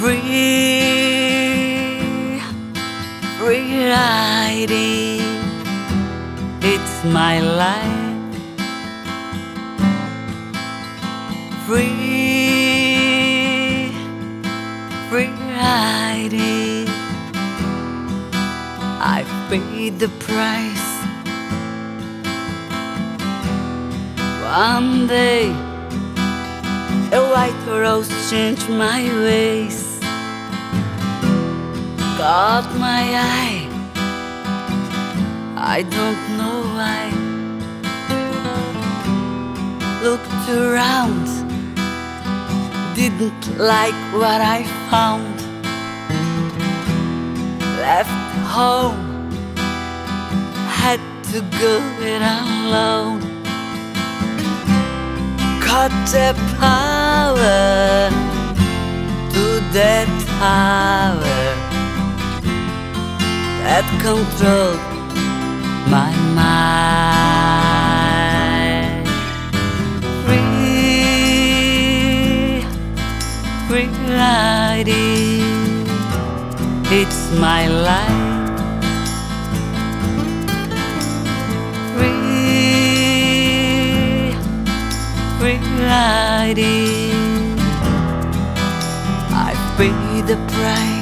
free, free riding. It's my life. Free, free riding. I've paid the price. One day, a white rose changed my ways. Caught my eye. I don't know why. Looked around, didn't like what I found. Left home, had to go it alone. Cut the power to that tower that controlled my mind. Free, free riding, it's my life. Free, free riding, I've paid the price.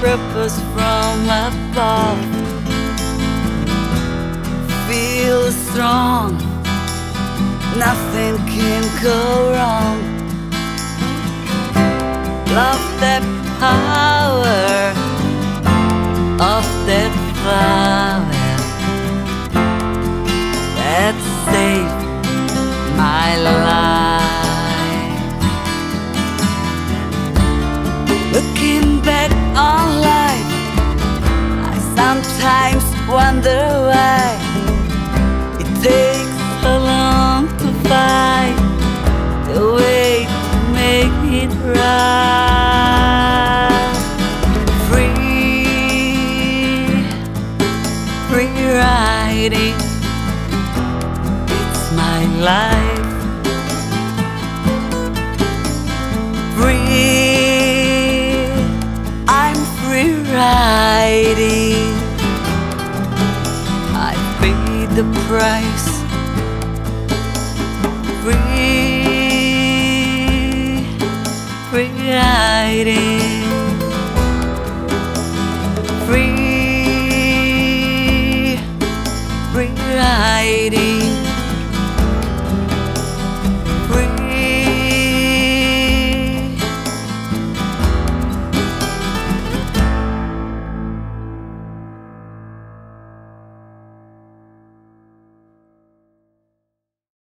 Purpose from above. Feel strong, nothing can go wrong. Love the power of that flower that saved wonder why it takes so long to find the way to make it right. Free, free riding, it's my life. Free, free riding.